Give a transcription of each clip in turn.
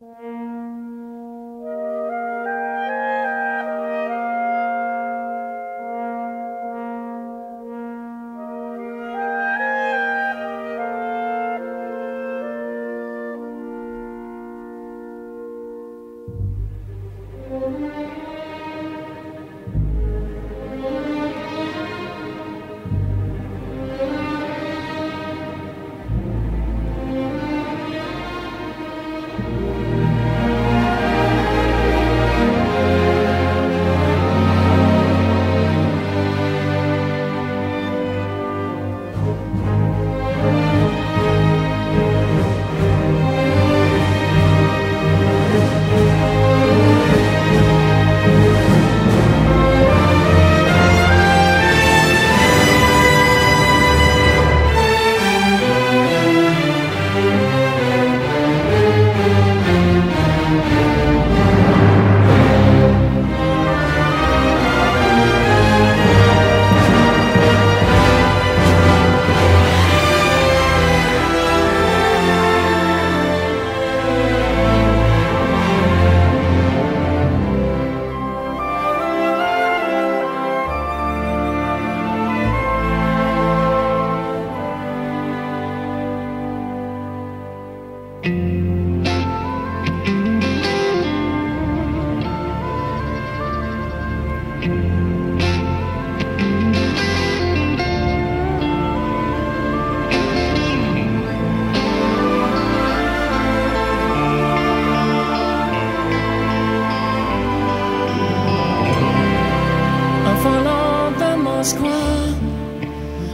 Música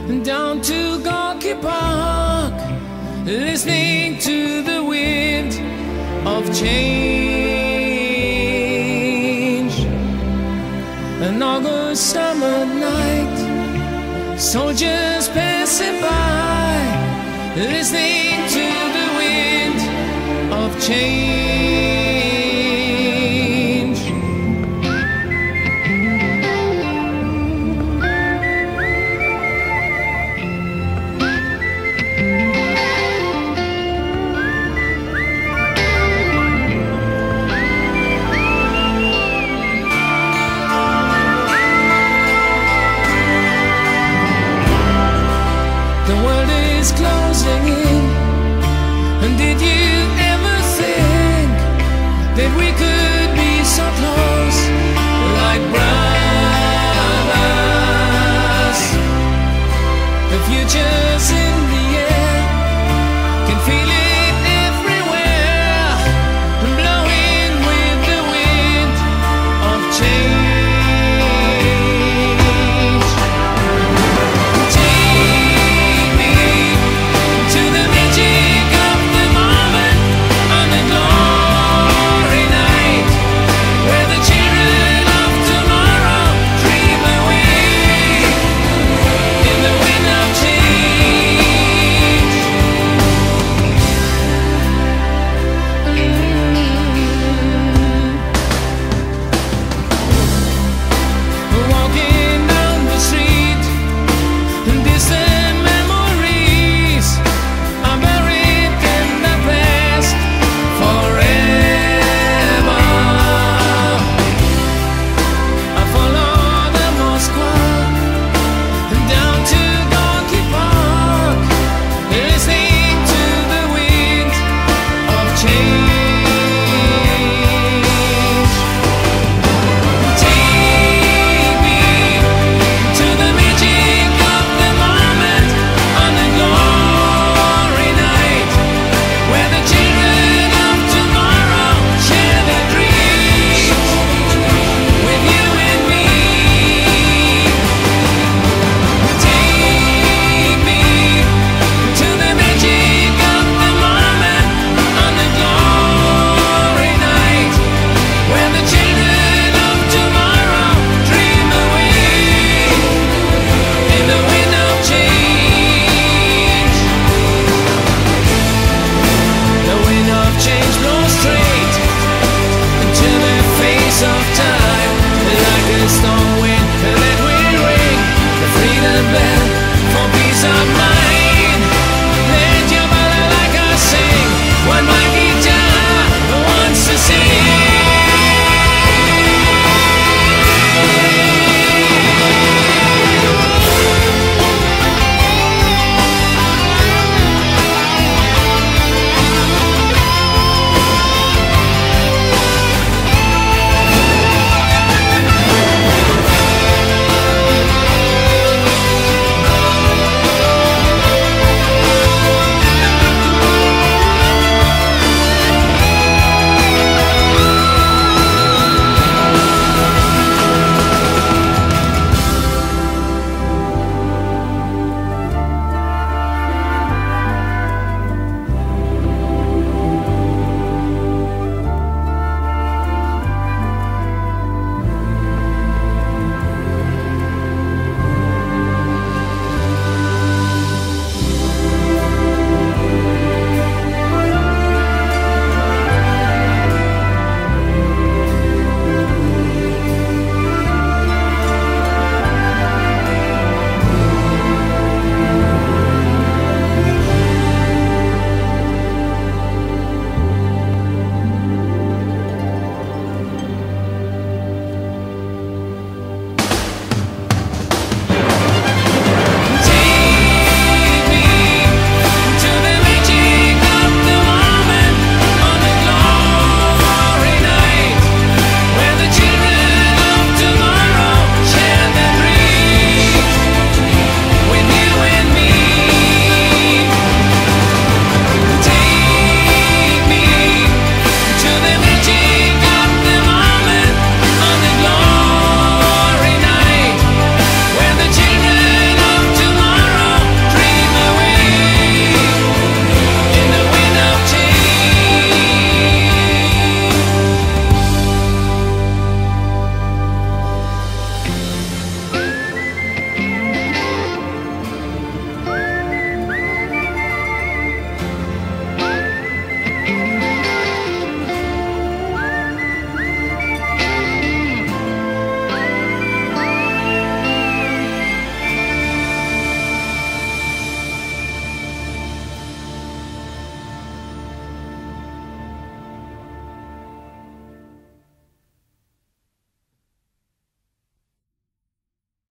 down to Gorky Park, listening to the wind of change. An August summer night, soldiers passing by, listening to the wind of change.